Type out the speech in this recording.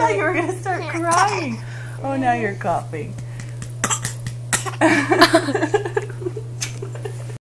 thought you were going to start crying. Oh, now you're coughing.